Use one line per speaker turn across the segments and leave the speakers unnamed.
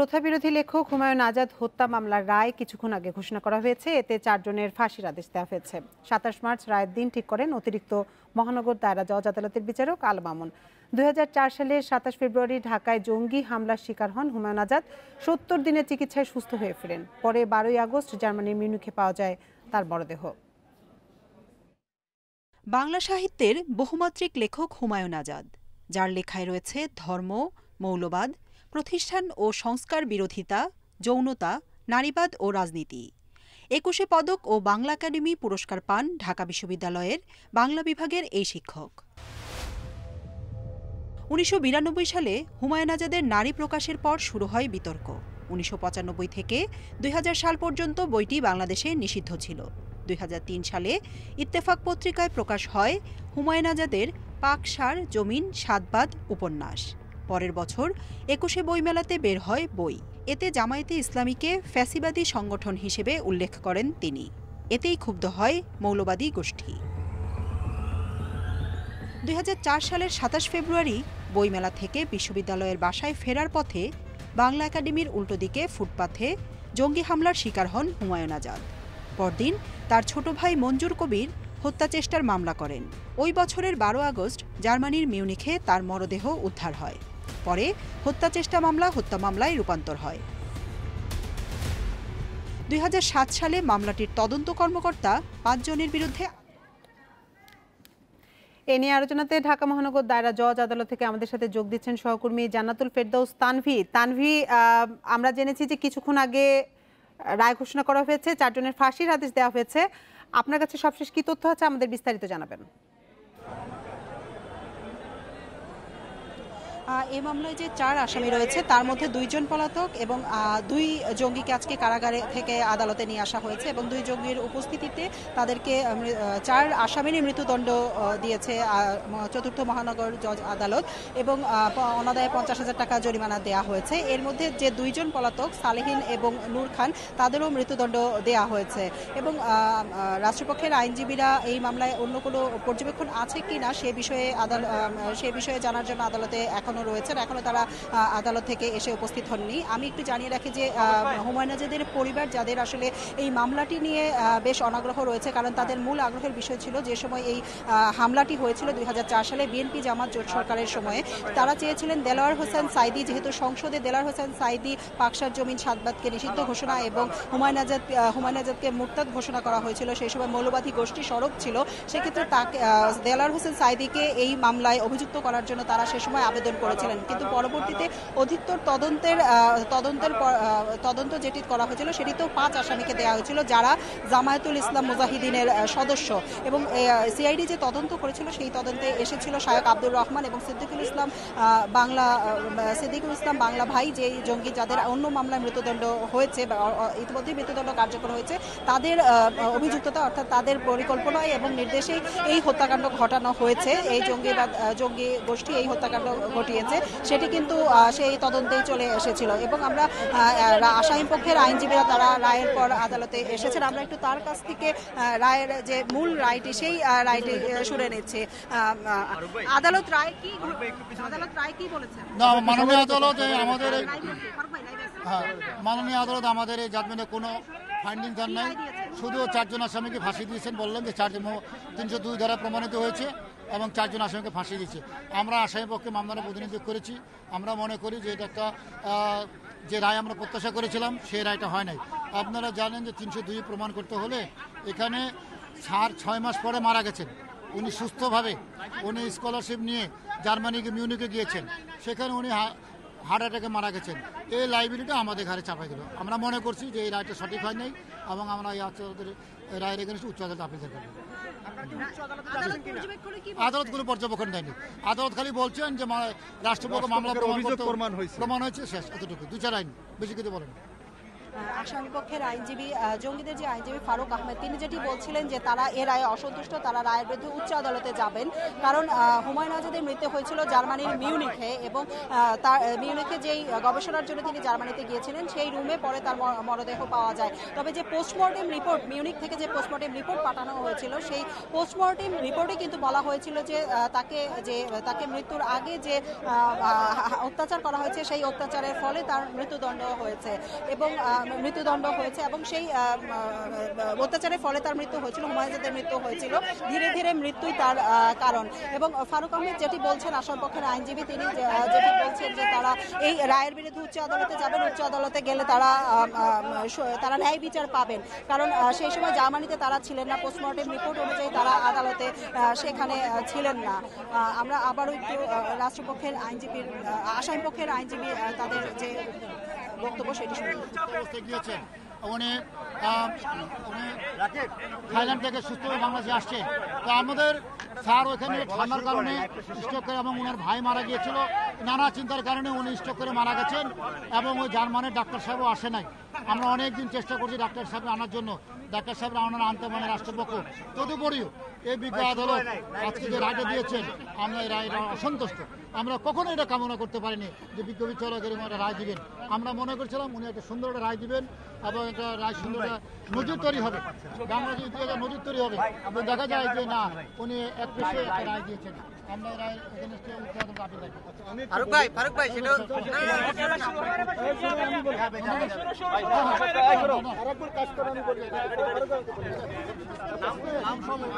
প্রথাবিরোধী লেখক হুমায়ুন আজাদ হত্যা মামলার রায় কিছুক্ষণ আগে ঘোষণা করা হয়েছে। এতে চারজনের ফাঁসির আদেশ দেওয়া হয়েছে। সাতাশ মার্চ রায়ের দিন ঠিক করেন অতিরিক্ত মহানগর দায়রা জজ আদালতের বিচারক আল মামুন। দুই সালের সাতাশ ফেব্রুয়ারি ঢাকায় জঙ্গি হামলার শিকার হন হুমায়ুন আজাদ। সত্তর দিনের চিকিৎসায় সুস্থ হয়ে ফেরেন। পরে বারোই আগস্ট জার্মানির মিউনিখে পাওয়া যায় তার মরদেহ।
বাংলা সাহিত্যের বহুমাত্রিক লেখক হুমায়ুন আজাদ, যার লেখায় রয়েছে ধর্ম, মৌলবাদ প্রতিষ্ঠান ও সংস্কার বিরোধিতা, যৌনতা, নারীবাদ ও রাজনীতি। একুশে পদক ও বাংলা একাডেমি পুরস্কার পান ঢাকা বিশ্ববিদ্যালয়ের বাংলা বিভাগের এই শিক্ষক। উনিশশো বিরানব্বই সালে হুমায়ুন আজাদের নারী প্রকাশের পর শুরু হয় বিতর্ক। উনিশশো পঁচানব্বই থেকে দুই হাজার সাল পর্যন্ত বইটি বাংলাদেশে নিষিদ্ধ ছিল। দুই হাজার তিন সালে ইত্তেফাক পত্রিকায় প্রকাশ হয় হুমায়ুন আজাদের পাকসার জমিন সাতবাদ উপন্যাস। পরের বছর একুশে বইমেলাতে বের হয় বই। এতে জামায়াতে ইসলামীকে ফ্যাসিবাদী সংগঠন হিসেবে উল্লেখ করেন তিনি। এতেই ক্ষুব্ধ হয় মৌলবাদী গোষ্ঠী। দুই হাজার চার সালের সাতাশ ফেব্রুয়ারি বইমেলা থেকে বিশ্ববিদ্যালয়ের বাসায় ফেরার পথে বাংলা একাডেমির উল্টো দিকে ফুটপাথে জঙ্গি হামলার শিকার হন হুমায়ুন আজাদ। পরদিন তার ছোট ভাই মঞ্জুর কবির হত্যা চেষ্টার মামলা করেন। ওই বছরের বারো আগস্ট জার্মানির মিউনিখে তার মরদেহ উদ্ধার হয়। পরে হত্যা চেষ্টা মামলা, হত্যা মামলায় রূপান্তর হয়। দুই সালে মামলাটির তদন্ত কর্মকর্তা পাঁচজনের বিরুদ্ধে
এ নিয়ে আলোচনাতে ঢাকা মহানগর দায়রা জজ আদালত থেকে আমাদের সাথে যোগ দিচ্ছেন সহকর্মী জান্নাতুল ফেরদৌস তানভি। তানভি আমরা জেনেছি যে কিছুক্ষণ আগে রায় ঘোষণা করা হয়েছে, চারজনের ফাঁসির আদেশ দেওয়া হয়েছে। আপনার কাছে সবশেষ কি তথ্য আছে আমাদের বিস্তারিত জানাবেন।
এই মামলায় যে চার আসামি রয়েছে, তার মধ্যে দুইজন পলাতক এবং দুই জঙ্গিকে আজকে কারাগারে থেকে আদালতে নিয়ে আসা হয়েছে এবং দুই জঙ্গির উপস্থিতিতে তাদেরকে চার আসামিরই মৃত্যুদণ্ড দিয়েছে চতুর্থ মহানগর জজ আদালত এবং অনাদায়ে পঞ্চাশ হাজার টাকা জরিমানা দেওয়া হয়েছে। এর মধ্যে যে দুইজন পলাতক, সালেহিন এবং নূর খান, তাদেরও মৃত্যুদণ্ড দেওয়া হয়েছে এবং রাষ্ট্রপক্ষের আইনজীবীরা এই মামলায় অন্য কোনো পর্যবেক্ষণ আছে কি না সে বিষয়ে আদালত সে বিষয়ে জানার জন্য আদালতে এখনও রয়েছেন, এখনও তারা আদালত থেকে এসে উপস্থিত হননি। আমি একটু জানিয়ে রাখি যে হুমায়ুন আজাদের পরিবার যাদের আসলে এই মামলাটি নিয়ে বেশ অনাগ্রহ রয়েছে, কারণ তাদের মূল আগ্রহের বিষয় ছিল যে সময় এই হামলাটি হয়েছিল দুই সালে বিএনপি জামাত জোট সরকারের সময়ে। তারা চেয়েছিলেন দেলোয়ার হোসেন সাইদি যেহেতু সংসদে দেলোয়ার হোসেন সাইদি পাকসার জমিন সাতবাদকে নিষিদ্ধ ঘোষণা এবং হুমায়ুন আজাদ হুমায়ুন আজাদকে মুরতাদ ঘোষণা করা হয়েছিল সেই সময় মৌলবাদী গোষ্ঠী সরব ছিল। সেক্ষেত্রে তাকে দেলোয়ার হোসেন সাইদিকে এই মামলায় অভিযুক্ত করার জন্য তারা সে সময় আবেদন করেছিলেন। কিন্তু পরবর্তীতে অধিকতর তদন্তের তদন্তের তদন্ত যেটি করা হয়েছিল সেটিতেও পাঁচ আসামিকে দেওয়া হয়েছিল যারা জামায়াতুল ইসলাম মুজাহিদিনের সদস্য। এবং সিআইডি যে তদন্ত করেছিল সেই তদন্তে এসেছিল শায়ক আব্দুর রহমান এবং সিদ্দিকুল ইসলাম বাংলা সিদ্দিকুল ইসলাম বাংলা ভাই যে জঙ্গি যাদের অন্য মামলায় মৃত্যুদণ্ড হয়েছে অ- মৃত্যুদণ্ড কার্যকর হয়েছে, তাদের অভিযুক্ততা অর্থাৎ তাদের পরিকল্পনায় এবং নির্দেশেই এই হত্যাকাণ্ড ঘটানো হয়েছে। এই জঙ্গিবাদ জঙ্গি গোষ্ঠী এই হত্যাকাণ্ড ঘটিয়েছে সেটি কিন্তু সেই তদন্তেই চলে এসেছিল। এবং আমরা আসামি পক্ষের আইনজীবীরা তারা রায়ের পর আদালতে এসেছেন। আমরা একটু তার কাছ থেকে রায়ের যে মূল রায়টি সেই রায়টি শুনে নিচ্ছি। আদালত রায় কি আদালত রায় কি বলেছেন?
না মাননীয় আদালত আমাদের। হ্যাঁ মাননীয় আদালত আমাদের এই জাজমেন্টে কোনো ফাইন্ডিং নাই। শুধু চারজন আসামিকে ফাঁসি দিয়েছেন বললেন যে চারজন তিনশো দুই ধারা প্রমাণিত হয়েছে এবং চারজন আসামিকে ফাঁসি দিয়েছে। আমরা আসামি পক্ষে মামলার প্রতিনিধিত্ব করেছি। আমরা মনে করি যে এটা একটা যে রায় আমরা প্রত্যাশা করেছিলাম, সেই রায়টা হয় নাই। আপনারা জানেন যে তিনশো দুই প্রমাণ করতে হলে এখানে সার ছয় মাস পরে মারা গেছেন। উনি সুস্থভাবে, উনি স্কলারশিপ নিয়ে জার্মানিকে মিউনিকে গিয়েছেন। সেখানে উনি হার্ট অ্যাটাকে মারা গেছেন। এই লাইব্রেরিটা আমাদের ঘরে চাপাই দিল। আমরা মনে করছি যে এই রায়টা সঠিক হয় নাই এবং আমরা এই আদালতের রায়ের এগেনস্ট উচ্চ আদালত আপিল করব
আদালত পর্যবেক্ষণে
দেয়নি। আদালত খালি বলছেন যে রাষ্ট্রপতি রাষ্ট্রপক্ষ মামলা। প্রমাণ
হয়েছে।
শেষ এতটুকু দু চার আইন বেশি কিছু বলেন।
আসামি পক্ষের আইনজীবী জঙ্গিদের যে আইনজীবী ফারুক আহমেদ, তিনি যেটি বলছিলেন যে তারা এ রায়ে অসন্তুষ্ট, তারা রায়ের বিরুদ্ধে উচ্চ আদালতে যাবেন। কারণ হুমায়ুন আজাদের মৃত্যু হয়েছিল জার্মানির মিউনিখে এবং তার মিউনিখে যেই গবেষণার জন্য তিনি জার্মানিতে গিয়েছিলেন, সেই রুমে পরে তার মরদেহ পাওয়া যায়। তবে যে পোস্টমর্টেম রিপোর্ট মিউনিক থেকে যে পোস্টমর্টেম রিপোর্ট পাঠানো হয়েছিল, সেই পোস্টমর্টেম রিপোর্টে কিন্তু বলা হয়েছিল যে তাকে যে, তাকে মৃত্যুর আগে যে অত্যাচার করা হয়েছে, সেই অত্যাচারের ফলে তার মৃত্যুদণ্ড হয়েছে। এবং মৃত্যুদণ্ড হয়েছে এবং সেই অত্যাচারের ফলে তার মৃত্যু হয়েছিল হুমায়ুনের মৃত্যু হয়েছিল। ধীরে ধীরে মৃত্যুই তার কারণ। এবং ফারুক আহমেদ যেটি বলছেন আসাম পক্ষের আইনজীবী তিনি যেটি বলছেন যে তারা এই রায়ের বিরুদ্ধে উচ্চ আদালতে যাবেন উচ্চ আদালতে গেলে তারা তারা ন্যায় বিচার পাবেন। কারণ সেই সময় জার্মানিতে তারা ছিলেন না পোস্টমর্টেম রিপোর্ট অনুযায়ী তারা আদালতে সেখানে ছিলেন না। আমরা আবারও একটু রাষ্ট্রপক্ষের আইনজীবীর আহ, আসামি পক্ষের আইনজীবী তাদের যে বক্তব্য সেটি
গিয়েছেন। উনি থাইল্যান্ড থেকে সুস্থ হয়ে বাংলাদেশে আসছে। তো আমাদের স্যার ওইখানে ঠান্ডার কারণে স্ট্রোক করে এবং ওনার ভাই মারা গিয়েছিল। নানা চিন্তার কারণে উনি স্ট্রোক করে মারা গেছেন এবং ওই জার্মানের ডাক্তার সাহেবও আসে নাই। আমরা অনেক দিন চেষ্টা করছি ডাক্তার সাহেব আনার জন্য ডাক্তার সাহেব ওনারা আনতে মানে রাষ্ট্রপক্ষ তদুপরিও এই বিজ্ঞ আদালত আজকে যে রায়টা দিয়েছেন আমরা এই রায় অসন্তুষ্ট আমরা কখনো এটা কামনা করতে পারিনি যে বিজ্ঞ বিচারক এরকম একটা রায় দিবেন আমরা মনে করছিলাম উনি একটা সুন্দর একটা রায় দিবেন এবং একটা রায় সুন্দর একটা নজির তৈরি হবে বাংলাদেশ নজির তৈরি হবে এবং দেখা যায় যে না উনি এক পেশে একটা রায় দিয়েছেন
ফারুক ভাই ফারুক ভাই সেটা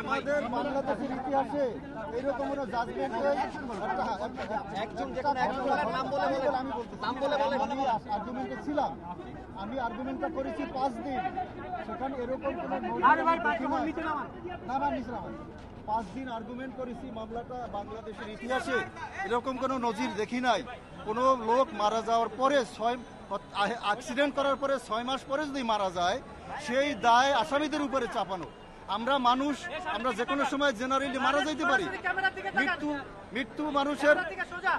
আমাদের বাংলাদেশের ইতিহাসে এরকম কোনো জাজমেন্ট একজন নাম বলে আমি নাম বলে বলে আমি আর্গুমেন্টে ছিলাম। আমি আর্গুমেন্টটা করেছি পাঁচ দিন। সেখানে এরকম কোনো না না নিচে নামান। পাঁচ দিন আর্গুমেন্ট করেছি, মামলাটা বাংলাদেশের ইতিহাসে। এরকম কোনো নজির দেখি নাই। কোনো লোক মারা যাওয়ার পরে ছয় অ্যাক্সিডেন্ট করার পরে ছয় মাস পরে যদি মারা যায়, সেই দায় আসামিদের উপরে চাপানো। আমরা মানুষ, আমরা যে কোনো সময় জেনারেলি মারা যাইতে পারি। মৃত্যু মৃত্যু মানুষের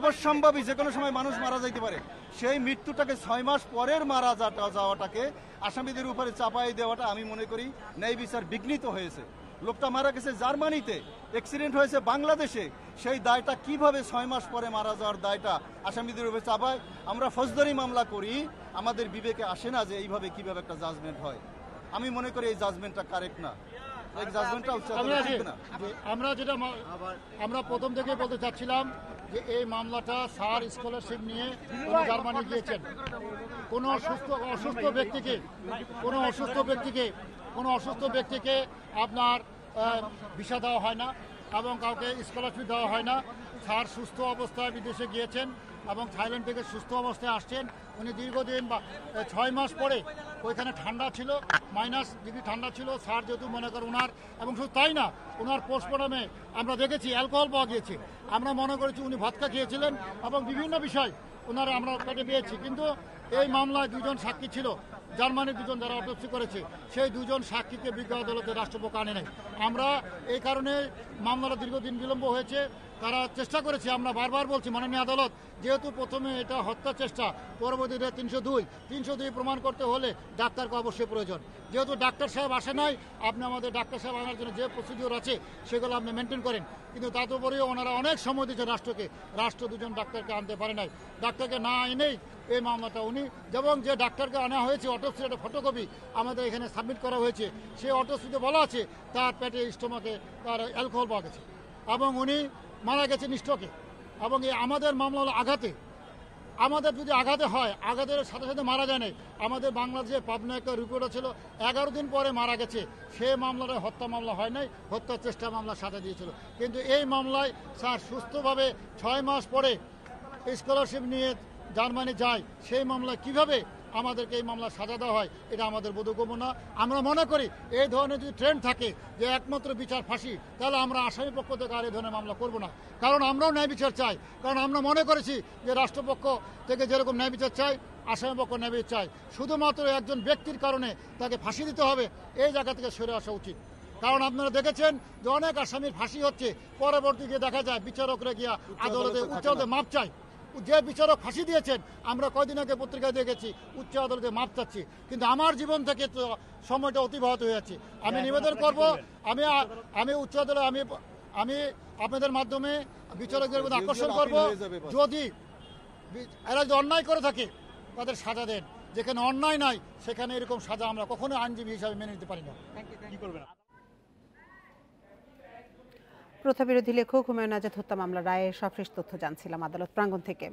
অবশ্যম্ভাবী যে কোনো সময় মানুষ মারা যাইতে পারে। সেই মৃত্যুটাকে ছয় মাস পরের মারা যাটা যাওয়াটাকে আসামিদের উপরে চাপাই দেওয়াটা আমি মনে করি ন্যায় বিচার বিঘ্নিত হয়েছে। লোকটা মারা গেছে জার্মানিতে। অ্যাক্সিডেন্ট হয়েছে বাংলাদেশে। সেই দায়টা কীভাবে ছয় মাস পরে মারা যাওয়ার দায়টা আসামিদের উপরে চাপায়? আমরা ফৌজদারি মামলা করি আমাদের বিবেকে আসে না যে এইভাবে কীভাবে একটা জাজমেন্ট হয়। আমি মনে করি এই জাজমেন্টটা কারেক্ট না।
আমরা যেটা আমরা প্রথম থেকে বলতে চাচ্ছিলাম যে এই মামলাটা স্যার স্কলারশিপ নিয়ে জার্মানি গিয়েছেন। কোনো অসুস্থ অসুস্থ ব্যক্তিকে কোনো অসুস্থ ব্যক্তিকে কোনো অসুস্থ ব্যক্তিকে আপনার ভিসা দেওয়া হয় না এবং কাউকে স্কলারশিপ দেওয়া হয় না। স্যার সুস্থ অবস্থায় বিদেশে গিয়েছেন এবং থাইল্যান্ড থেকে সুস্থ অবস্থায় আসছেন। উনি দীর্ঘদিন বা ছয় মাস পরে ওইখানে ঠান্ডা ছিল মাইনাস ডিগ্রি ঠান্ডা ছিল। স্যার যেহেতু মনে করেন ওনার এবং শুধু তাই না ওনার পোস্টমর্টমে আমরা দেখেছি অ্যালকোহল পাওয়া গিয়েছে। আমরা মনে করেছি উনি ভৎকা খেয়েছিলেন এবং বিভিন্ন বিষয় ওনারা আমরা পেটে পেয়েছি। কিন্তু এই মামলায় দুজন সাক্ষী ছিল জার্মানির দুজন যারা অটোপসি করেছে, সেই দুজন সাক্ষীকে বিজ্ঞ আদালতে রাষ্ট্রপক্ষ আনে নাই। আমরা এই কারণে মামলাটা দীর্ঘদিন বিলম্ব হয়েছে। তারা চেষ্টা করেছে, আমরা বারবার বলছি মাননীয় আদালত, যেহেতু প্রথমে এটা হত্যা চেষ্টা, পরবর্তীতে তিনশো দুই তিনশো দুই প্রমাণ করতে হলে ডাক্তারকে অবশ্যই প্রয়োজন। যেহেতু ডাক্তার সাহেব আসে নাই, আপনি আমাদের ডাক্তার সাহেব আনার জন্য যে প্রসিডিওর আছে, সেগুলো আপনি মেনটেন করেন। কিন্তু তারপরেও ওনারা অনেক সময় দিয়েছে রাষ্ট্রকে। রাষ্ট্র দুজন ডাক্তারকে আনতে পারে নাই। ডাক্তারকে না এনেই এই মামলাটা উনি, এবং যে ডাক্তারকে আনা হয়েছে অটোপসির একটা ফটোকপি আমাদের এখানে সাবমিট করা হয়েছে, সেই অটোপসিতে বলা আছে, তার পেটে স্টোমাকে তার অ্যালকোহল পাওয়া গেছে। এবং উনি মারা গেছেন স্ট্রোকে এবং এই আমাদের মামলা হলো আঘাতে। আমাদের যদি আঘাতে হয়, আঘাতের সাথে সাথে মারা যায় নাই। আমাদের বাংলাদেশে পাবনা একটা রিপোর্ট ছিল, এগারো দিন পরে মারা গেছে। সে মামলাটা হত্যা মামলা হয় নাই হত্যা চেষ্টা মামলা সাজা দিয়েছিল। কিন্তু এই মামলায় স্যার সুস্থভাবে ছয় মাস পরে স্কলারশিপ নিয়ে জার্মানি যায়, সেই মামলায় কীভাবে আমাদেরকে এই মামলা সাজা দেওয়া হয় এটা আমাদের বোধগম্য না। আমরা মনে করি এই ধরনের যদি ট্রেন্ড থাকে যে একমাত্র বিচার ফাঁসি তাহলে আমরা আসামি পক্ষ থেকে আর এই ধরনের মামলা করব না। কারণ আমরাও ন্যায় বিচার চাই। কারণ আমরা মনে করেছি যে রাষ্ট্রপক্ষ থেকে যেরকম ন্যায় বিচার চাই আসামি পক্ষ ন্যায় বিচার চাই শুধুমাত্র একজন ব্যক্তির কারণে তাকে ফাঁসি দিতে হবে এই জায়গা থেকে সরে আসা উচিত। কারণ আপনারা দেখেছেন যে অনেক আসামির ফাঁসি হচ্ছে পরবর্তী গিয়ে দেখা যায় বিচারকরা গিয়া আদালতে উচ্চ মাপ চায়। যে বিচারক ফাঁসি দিয়েছেন আমরা কয়দিন আগে পত্রিকায় দেখেছি উচ্চ আদালতে মাপ চাচ্ছি। কিন্তু আমার জীবন থেকে সময়টা অতিবাহিত হয়ে যাচ্ছে। আমি নিবেদন করব আমি আমি উচ্চ আদালত আমি আমি আপনাদের মাধ্যমে বিচারকদের প্রতি আকর্ষণ করব। যদি এরা যদি অন্যায় করে থাকে তাদের সাজা দেন। যেখানে অন্যায় নাই সেখানে এরকম সাজা আমরা কখনো আইনজীবী হিসাবে মেনে নিতে পারি না।
প্রথাবিরোধী লেখক হুমায়ুন আজাদ হত্যা মামলার রায়ের সবশেষ তথ্য জানছিলাম আদালত প্রাঙ্গণ থেকে।